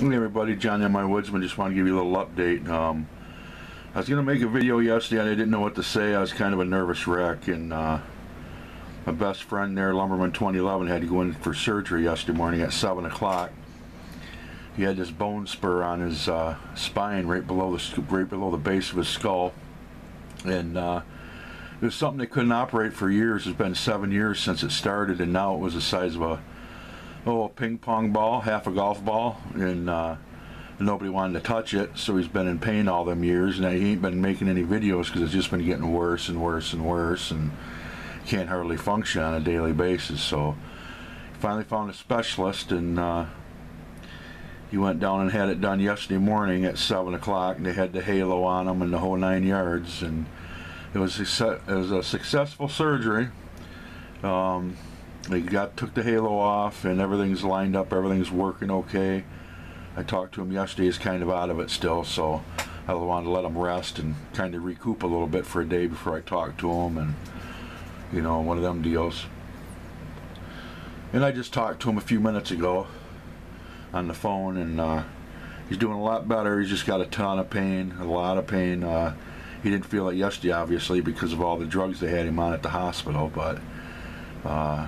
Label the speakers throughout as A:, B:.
A: Hey everybody, John M. I Woodsman. Just want to give you a little update. Um, I was going to make a video yesterday and I didn't know what to say. I was kind of a nervous wreck and uh, my best friend there, Lumberman 2011, had to go in for surgery yesterday morning at 7 o'clock. He had this bone spur on his uh, spine right below the right below the base of his skull and uh, it was something they couldn't operate for years. It's been seven years since it started and now it was the size of a oh, a ping pong ball, half a golf ball, and uh, nobody wanted to touch it. So he's been in pain all them years, and he ain't been making any videos because it's just been getting worse and worse and worse, and can't hardly function on a daily basis. So he finally found a specialist, and uh, he went down and had it done yesterday morning at seven o'clock. And they had the halo on him and the whole nine yards, and it was a, it was a successful surgery. Um, they got took the halo off and everything's lined up everything's working okay. I talked to him yesterday he's kind of out of it still so I wanted to let him rest and kind of recoup a little bit for a day before I talked to him and you know one of them deals. And I just talked to him a few minutes ago on the phone and uh, he's doing a lot better he's just got a ton of pain a lot of pain uh, he didn't feel it yesterday obviously because of all the drugs they had him on at the hospital but uh,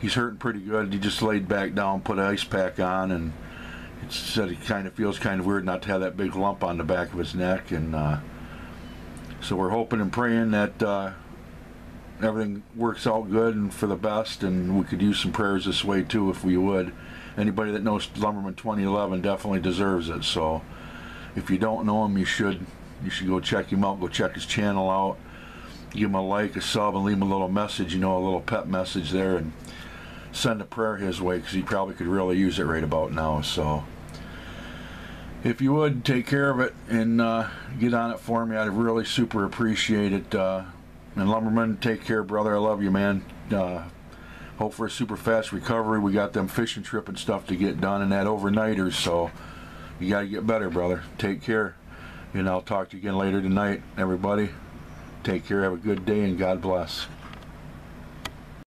A: he's hurting pretty good. He just laid back down, put an ice pack on, and he said he kind of feels kind of weird not to have that big lump on the back of his neck. And uh, so we're hoping and praying that uh, everything works out good and for the best. And we could use some prayers this way too if we would. Anybody that knows Lumberman 2011 definitely deserves it. So if you don't know him, you should. You should go check him out. Go check his channel out. Give him a like, a sub, and leave him a little message. You know, a little pet message there, and send a prayer his way because he probably could really use it right about now. So if you would take care of it and uh, get on it for me, I'd really super appreciate it. Uh, and Lumberman, take care, brother. I love you, man. Uh, hope for a super fast recovery. We got them fishing trip and stuff to get done and that overnighter. so you got to get better, brother. Take care. And I'll talk to you again later tonight, everybody. Take care. Have a good day and God bless.